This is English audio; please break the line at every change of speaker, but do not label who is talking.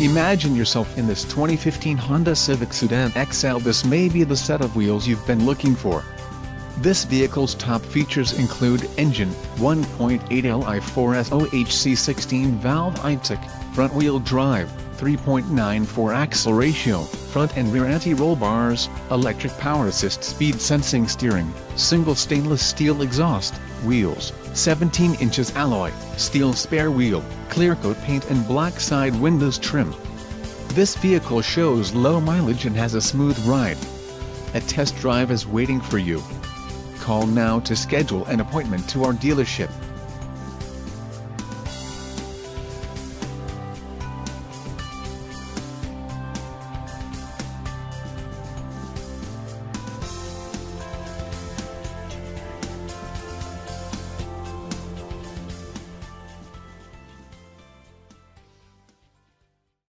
Imagine yourself in this 2015 Honda Civic Sedan EX-L this may be the set of wheels you've been looking for. This vehicle's top features include engine, 1.8 Li4S OHC16 valve i-VTEC, front-wheel drive, 3.94 axle ratio, front and rear anti-roll bars, electric power assist speed sensing steering, single stainless steel exhaust, wheels, 17 inches alloy, steel spare wheel, clear coat paint and black side windows trim. This vehicle shows low mileage and has a smooth ride. A test drive is waiting for you. Call now to schedule an appointment to our dealership.